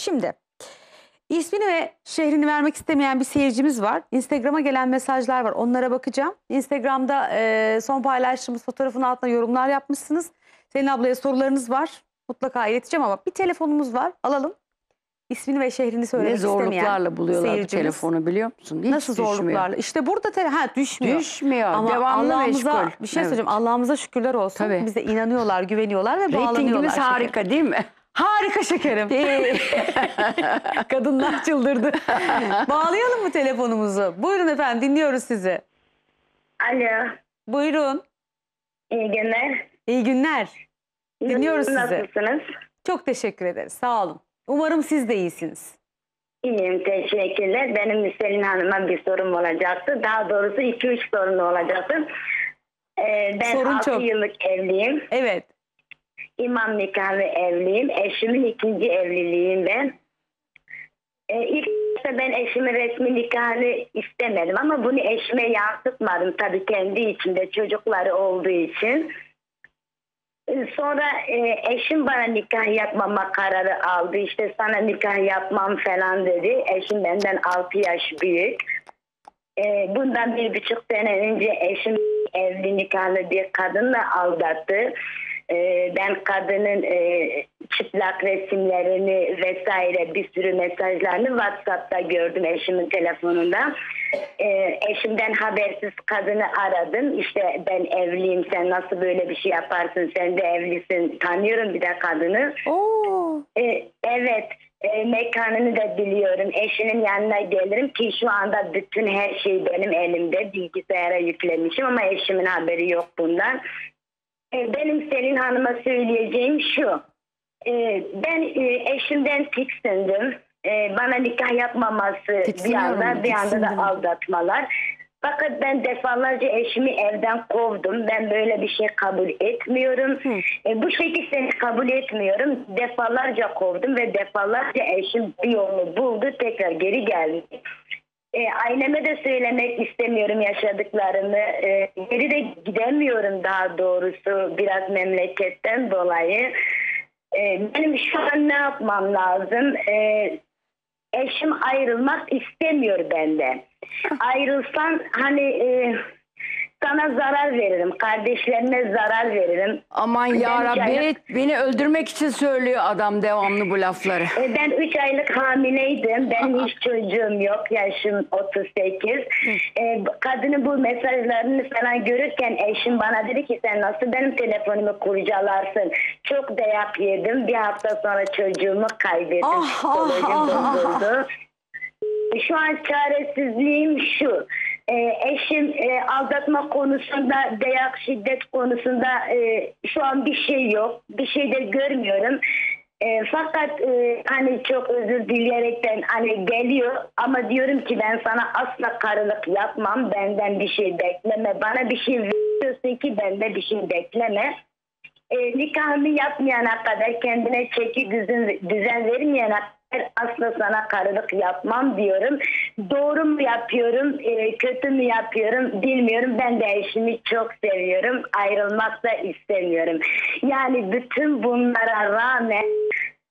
Şimdi ismini ve şehrini vermek istemeyen bir seyircimiz var. Instagram'a gelen mesajlar var. Onlara bakacağım. Instagram'da e, son paylaştığımız fotoğrafın altına yorumlar yapmışsınız. Selin ablaya sorularınız var. Mutlaka ileteceğim ama bir telefonumuz var. Alalım. İsmini ve şehrini Ne söylemek istemeyen zorluklarla buluyorlar bu seyircimiz. telefonu biliyor musun? Hiç Nasıl düşmüyor. zorluklarla? İşte burada tele ha düşmüyor. Düşmüyor. Ama Devamlı Allah'ımıza meşgul. bir şey söyleyeceğim. Allah'ımıza şükürler olsun. Tabii. Bize inanıyorlar, güveniyorlar ve bağlanıyorlar. Reytingimiz şekerim. harika değil mi? Harika şekerim. Kadınlar çıldırdı. Bağlayalım mı telefonumuzu? Buyurun efendim dinliyoruz sizi. Alo, Buyurun. iyi günler. İyi günler. Dinliyoruz sizi. Nasılsınız? Çok teşekkür ederiz. Sağ olun. Umarım siz de iyisiniz. İyiyim, teşekkürler. Benim Selin Hanım'a bir sorum olacaktı. Daha doğrusu 2-3 sorun olacaktı. Ee, ben Sorun 6 çok. yıllık evliyim. Evet. İmam nikahlı evliyim. Eşimin ikinci evliliğim ben. Ee, ilk başta ben eşimin resmi nikahını istemedim ama bunu eşime yansıtmadım tabii kendi içinde çocukları olduğu için. Ee, Sonra e, eşim bana nikah yapmama kararı aldı. İşte sana nikah yapmam falan dedi. Eşim benden 6 yaş büyük. Ee, bundan bir buçuk sene önce eşim evli nikahlı bir kadınla aldattı. Ee, ben kadının e, çıplak resimlerini vesaire bir sürü mesajlarını WhatsApp'ta gördüm eşimin telefonunda. Ee, eşimden habersiz kadını aradım. İşte ben evliyim sen nasıl böyle bir şey yaparsın sen de evlisin tanıyorum bir de kadını. Oo. Ee, evet e, mekanını da biliyorum. Eşinin yanına gelirim ki şu anda bütün her şey benim elimde. Bilgisayara yüklemişim ama eşimin haberi yok bundan. E, benim Selin Hanım'a söyleyeceğim şu. E, ben e, eşimden tiksindim. Bana nikah yapmaması bir Tiksiniyorum, anda bir anda tiksindim. da aldatmalar. Fakat ben defalarca eşimi evden kovdum. Ben böyle bir şey kabul etmiyorum. E, bu şekilde seni kabul etmiyorum. Defalarca kovdum ve defalarca eşim bir yolunu buldu. Tekrar geri geldi. E, aileme de söylemek istemiyorum yaşadıklarımı. E, geri de gidemiyorum daha doğrusu biraz memleketten dolayı. E, benim şu an ne yapmam lazım? E, eşim ayrılmak istemiyor benden. Ayrılsan hani e, sana zarar veririm. Kardeşlerime zarar veririm. Aman Ben ya Rabbi beni öldürmek için söylüyor adam devamlı bu lafları. E, Ben 3 aylık hamileydim. Benim hiç çocuğum yok. Yaşım 38. E, kadının bu mesajlarını falan görürken eşim bana dedi ki sen nasıl benim telefonumu kurcalarsın. Çok dayak yedim. Bir hafta sonra çocuğumu kaybettim. Ah, ah, Psikolojim ah, ah. bozuldu. Şu an çaresizliğim şu. E, eşim e, aldatma konusunda, dayak şiddet konusunda e, şu an bir şey yok. Bir şey de görmüyorum. E, fakat e, hani çok özür dileyerekten hani geliyor ama diyorum ki ben sana asla karılık yapmam. Benden bir şey bekleme. Bana bir şey veriyorsun ki bende bir şey bekleme. E, nikahımı yapmayana kadar kendine çeki düzen, düzen vermeyene kadar asla sana karılık yapmam diyorum. Doğru mu yapıyorum, e, kötü mü yapıyorum bilmiyorum. Ben de eşimi çok seviyorum. Ayrılmak da istemiyorum. Yani bütün bunlara rağmen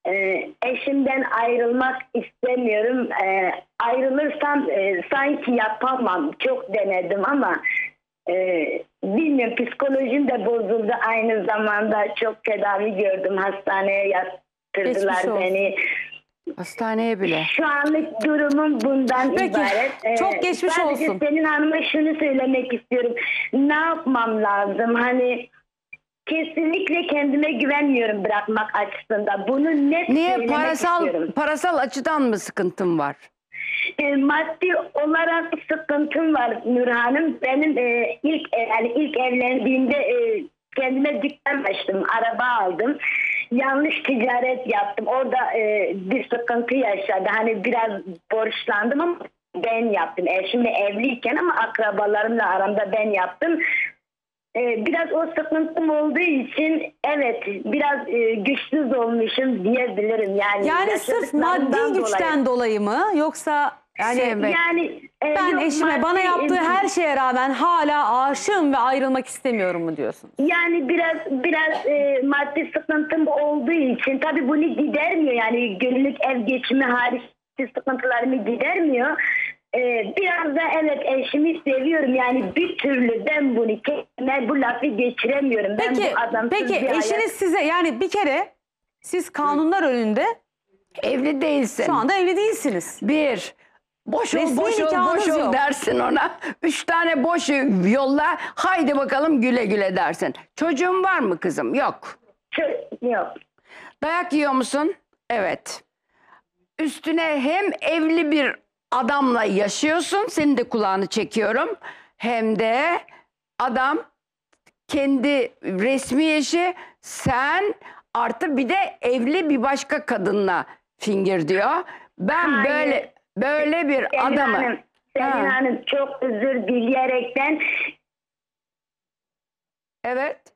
e, eşimden ayrılmak istemiyorum. E, ayrılırsam e, sanki yapamam. Çok denedim ama e, bilmiyorum psikolojim de bozuldu. Aynı zamanda çok tedavi gördüm. Hastaneye olsun. beni. Hastaneye bile. Şu anlık durumum bundan Peki, ibaret. Ee, çok geçmiş sadece olsun. Selin Hanım'a şunu söylemek istiyorum. Ne yapmam lazım? Hani kesinlikle kendime güvenmiyorum bırakmak açısından. Bunu net Niye parasal istiyorum. parasal açıdan mı sıkıntın var? E, maddi olarak sıkıntım var Nur Hanım. Benim e, ilk e, yani ilk evlendiğimde e, kendime dükkan açtım, araba aldım. Yanlış ticaret yaptım. Orada e, bir sıkıntı yaşadı. Hani biraz borçlandım ama ben yaptım. Eşimle evliyken ama akrabalarımla aramda ben yaptım. E, biraz o sıkıntım olduğu için evet biraz e, güçsüz olmuşum diyebilirim. Yani, Yani sırf maddi güçten dolayı mı yoksa yani Sevmek. yani e, Ben yok, eşime bana maddi- yaptığı her şeye rağmen hala aşığım ve ayrılmak istemiyorum mu diyorsun? Yani biraz biraz e, maddi sıkıntım olduğu için tabii bunu gidermiyor yani günlük ev geçimi hariç sıkıntılarımı gidermiyor. E, biraz da evet eşimi seviyorum yani bir türlü ben bunu kendime bu lafı geçiremiyorum. Ben Peki, bu adamsız peki bir hayat- eşiniz size yani bir kere siz kanunlar önünde Evli değilsin. şu anda evli değilsiniz. Bir. Boş ol, Resmi boş ol, nikahınız boş ol yok. dersin ona. Üç tane boş yolla. Haydi bakalım güle güle dersin. Çocuğun var mı kızım? Yok. Çö- Yok. Dayak yiyor musun? Evet. Üstüne hem evli bir adamla yaşıyorsun. Senin de kulağını çekiyorum. Hem de adam kendi resmi eşi sen artı bir de evli bir başka kadınla fingir diyor. Ben Hayır. böyle böyle bir Selin adamı Hanım, Selin Ha. Hanım çok özür dileyerekten evet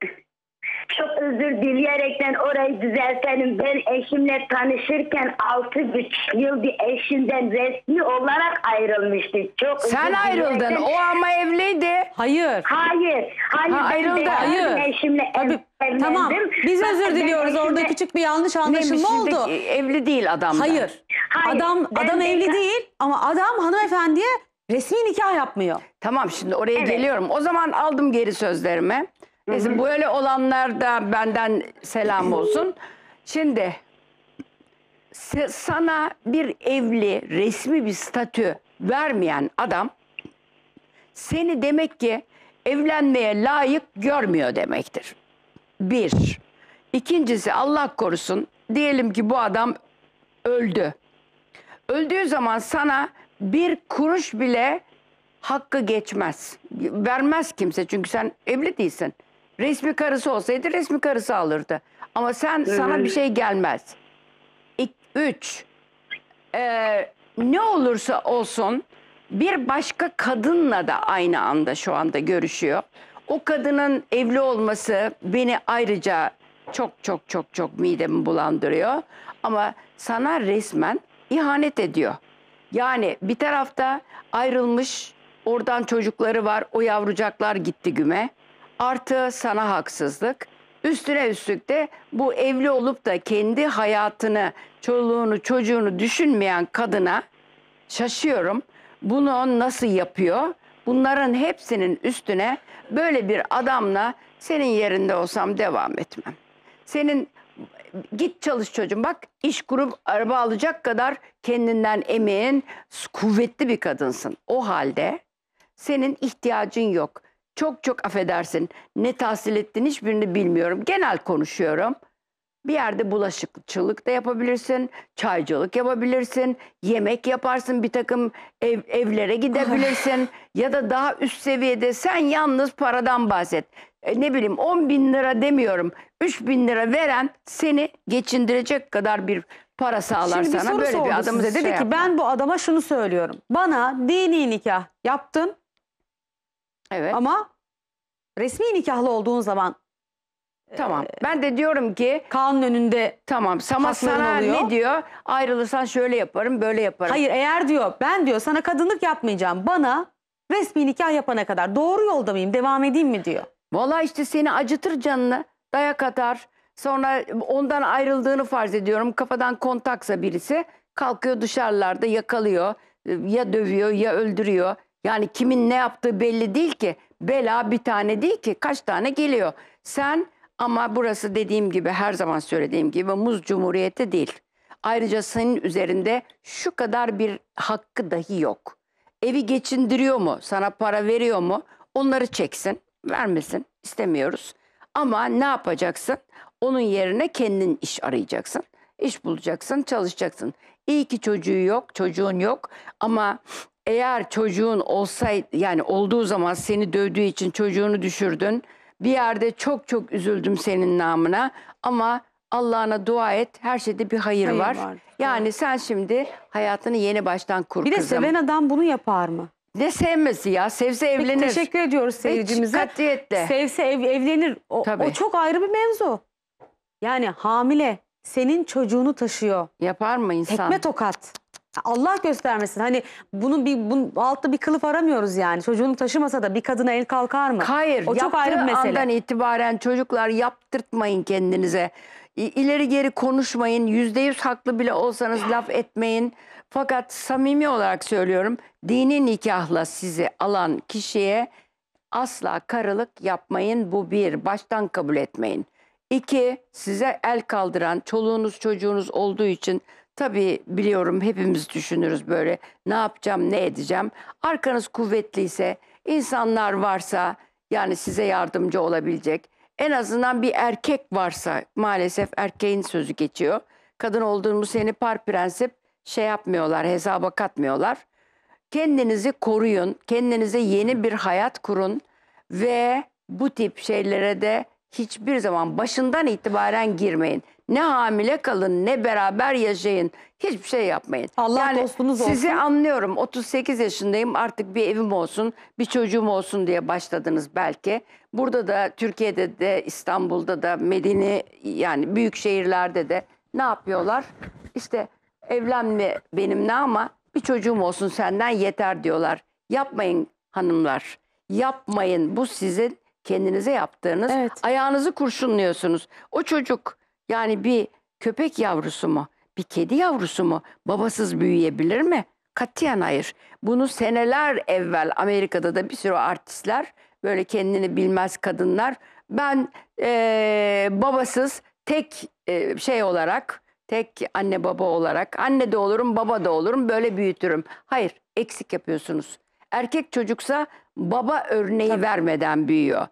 Çok özür dileyerekten orayı düzeltelim. Ben eşimle tanışırken altı buçuk yıl bir eşimden resmi olarak ayrılmıştık. Çok sen özür ayrıldın. dileyerekten- O ama evliydi. Hayır. Hayır. Hayır. Ha, ben ayrıldı, hayır. Eşimle ev- Tabii, evlendim. tamam. Biz Fakat özür ben diliyoruz. Orada eşimle- küçük bir yanlış Neymiş anlaşılma şimdi? oldu. Evli değil adam. Hayır. Hayır, Adam ben adam evli bekar- değil ama adam hanımefendiye resmi nikah yapmıyor. Tamam şimdi oraya Evet. geliyorum. O zaman aldım geri sözlerimi. Neyse böyle olanlar da benden selam olsun. Şimdi se- sana bir evli resmi bir statü vermeyen adam seni demek ki evlenmeye layık görmüyor demektir. Bir. İkincisi Allah korusun diyelim ki bu adam öldü. Öldüğü zaman sana bir kuruş bile hakkı geçmez. Vermez kimse çünkü sen evli değilsin. Resmi karısı olsaydı resmi karısı alırdı. Ama sen sana bir şey gelmez. İk, üç, ee, ne olursa olsun bir başka kadınla da aynı anda şu anda görüşüyor. O kadının evli olması beni ayrıca çok çok çok çok midemi bulandırıyor. Ama sana resmen ihanet ediyor. Yani bir tarafta ayrılmış, oradan çocukları var, o yavrucaklar gitti güme. Artı sana haksızlık. Üstüne üstlük de bu evli olup da kendi hayatını, çoluğunu, çocuğunu düşünmeyen kadına şaşıyorum. Bunu nasıl yapıyor? Bunların hepsinin üstüne böyle bir adamla senin yerinde olsam devam etmem. Senin git çalış çocuğum bak iş kurup araba alacak kadar kendinden emin kuvvetli bir kadınsın. O halde senin ihtiyacın yok. Çok çok affedersin. Ne tahsil ettin hiçbirini bilmiyorum. Genel konuşuyorum. Bir yerde bulaşıkçılık da yapabilirsin, çaycılık yapabilirsin, yemek yaparsın, bir takım ev, evlere gidebilirsin ya da daha üst seviyede sen yalnız paradan bahset. E, ne bileyim 10 bin lira demiyorum, 3 bin lira veren seni geçindirecek kadar bir para sağlar Şimdi bir sana. soru Böyle sordu bir adamı size. Dedi şey ki yapma. ben bu adama şunu söylüyorum. Bana dini nikah yaptın Evet. ama resmi nikahlı olduğun zaman Tamam. Ben de diyorum ki kanun önünde tamam Hakların sana oluyor. ne diyor? Ayrılırsan şöyle yaparım, böyle yaparım. hayır eğer diyor ben diyor sana kadınlık yapmayacağım bana resmi nikah yapana kadar doğru yolda mıyım devam edeyim mi diyor. Valla işte seni acıtır canını, dayak atar. Sonra ondan ayrıldığını farz ediyorum. Kafadan kontaksa birisi kalkıyor dışarılarda yakalıyor. Ya dövüyor ya öldürüyor. Yani kimin ne yaptığı belli değil ki. Bela bir tane değil ki kaç tane geliyor. Sen ama burası dediğim gibi her zaman söylediğim gibi muz cumhuriyeti değil. Ayrıca senin üzerinde şu kadar bir hakkı dahi yok. Evi geçindiriyor mu? Sana para veriyor mu? Onları çeksin. Vermesin. istemiyoruz. Ama ne yapacaksın? Onun yerine kendin iş arayacaksın. İş bulacaksın, çalışacaksın. İyi ki çocuğu yok, çocuğun yok. Ama eğer çocuğun olsaydı yani olduğu zaman seni dövdüğü için çocuğunu düşürdün. Bir yerde çok çok üzüldüm senin namına. Ama Allah'ına dua et. Her şeyde bir hayır, Hayır var. var. Yani sen şimdi hayatını yeni baştan kur Bir de kızım. seven adam bunu yapar mı? Ne sevmesi ya? Sevse Peki, evlenir. teşekkür ediyoruz seyircimize. katiyetle. Sevse ev, evlenir. O, Tabii. o çok ayrı bir mevzu. Yani hamile senin çocuğunu taşıyor. Yapar mı insan? Tekme tokat. Allah göstermesin. Hani bunun bir bunun altta bir kılıf aramıyoruz yani. Çocuğunu taşımasa da bir kadına el kalkar mı? Hayır. O çok ayrı bir mesele. andan itibaren çocuklar yaptırtmayın kendinize. İleri geri konuşmayın. Yüzde yüz haklı bile olsanız laf etmeyin. Fakat samimi olarak söylüyorum. Dini nikahla sizi alan kişiye asla karılık yapmayın. Bu bir. Baştan kabul etmeyin. İki, size el kaldıran çoluğunuz çocuğunuz olduğu için tabii biliyorum hepimiz düşünürüz böyle ne yapacağım ne edeceğim. Arkanız kuvvetliyse insanlar varsa yani size yardımcı olabilecek en azından bir erkek varsa maalesef erkeğin sözü geçiyor. Kadın olduğumuz seni par prensip şey yapmıyorlar hesaba katmıyorlar. Kendinizi koruyun. Kendinize yeni bir hayat kurun. Ve bu tip şeylere de hiçbir zaman başından itibaren girmeyin. Ne hamile kalın ne beraber yaşayın. Hiçbir şey yapmayın. Allah dostunuz Sizi olsun. anlıyorum. 38 yaşındayım artık bir evim olsun, bir çocuğum olsun diye başladınız belki. Burada da Türkiye'de de İstanbul'da da Medine yani büyük şehirlerde de ne yapıyorlar? İşte evlenme benimle ama bir çocuğum olsun senden yeter diyorlar. Yapmayın hanımlar. Yapmayın. Bu sizin kendinize yaptığınız. Evet. Ayağınızı kurşunluyorsunuz. O çocuk yani bir köpek yavrusu mu? Bir kedi yavrusu mu? Babasız büyüyebilir mi? Katiyen hayır. Bunu seneler evvel Amerika'da da bir sürü artistler böyle kendini bilmez kadınlar. Ben eee, babasız tek eee, şey olarak tek anne baba olarak anne de olurum baba da olurum böyle büyütürüm. Hayır eksik yapıyorsunuz. Erkek çocuksa baba örneği vermeden büyüyor.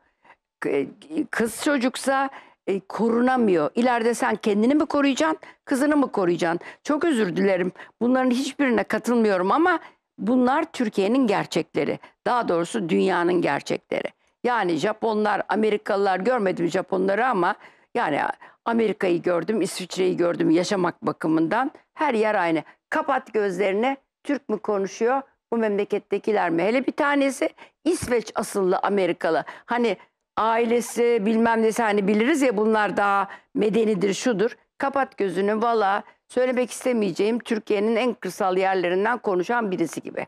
Kız çocuksa e, korunamıyor. İleride sen kendini mi koruyacaksın, kızını mı koruyacaksın? Çok özür dilerim. Bunların hiçbirine katılmıyorum ama bunlar Türkiye'nin gerçekleri. Daha doğrusu dünyanın gerçekleri. Yani Japonlar, Amerikalılar görmedim Japonları ama yani Amerika'yı gördüm, İsviçre'yi gördüm yaşamak bakımından. Her yer aynı. Kapat gözlerini. Türk mü konuşuyor? Bu memlekettekiler mi? Hele bir tanesi İsveç asıllı Amerikalı. Hani ailesi bilmem nesi hani biliriz ya bunlar daha medenidir şudur. Kapat gözünü valla söylemek istemeyeceğim Türkiye'nin en kırsal yerlerinden konuşan birisi gibi.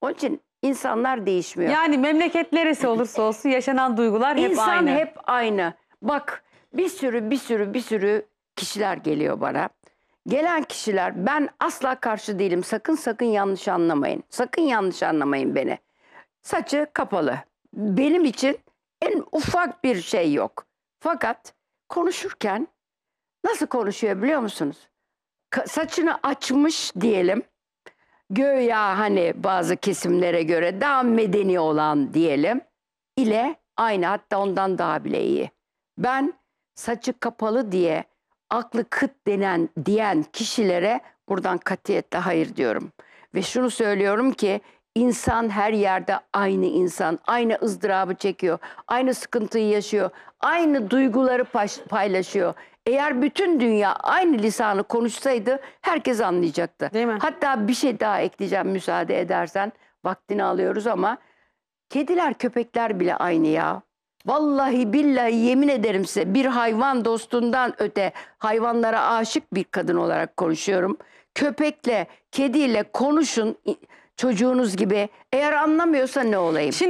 Onun için insanlar değişmiyor. Yani memleket neresi olursa olsun yaşanan duygular hep İnsan aynı. hep aynı. Bak bir sürü bir sürü bir sürü kişiler geliyor bana. Gelen kişiler ben asla karşı değilim. Sakın sakın yanlış anlamayın. Sakın yanlış anlamayın beni. Saçı kapalı. Benim için en ufak bir şey yok. Fakat konuşurken nasıl konuşuyor biliyor musunuz? Ka- saçını açmış diyelim. Göya hani bazı kesimlere göre daha medeni olan diyelim ile aynı hatta ondan daha bile iyi. Ben saçı kapalı diye aklı kıt denen diyen kişilere buradan katiyetle hayır diyorum. Ve şunu söylüyorum ki insan her yerde aynı insan, aynı ızdırabı çekiyor, aynı sıkıntıyı yaşıyor, aynı duyguları paylaşıyor. Eğer bütün dünya aynı lisanı konuşsaydı herkes anlayacaktı. Değil mi? Hatta bir şey daha ekleyeceğim müsaade edersen. Vaktini alıyoruz ama kediler köpekler bile aynı ya. Vallahi billahi yemin ederim size bir hayvan dostundan öte hayvanlara aşık bir kadın olarak konuşuyorum. Köpekle, kediyle konuşun çocuğunuz gibi. Eğer anlamıyorsa ne olayım? Şimdi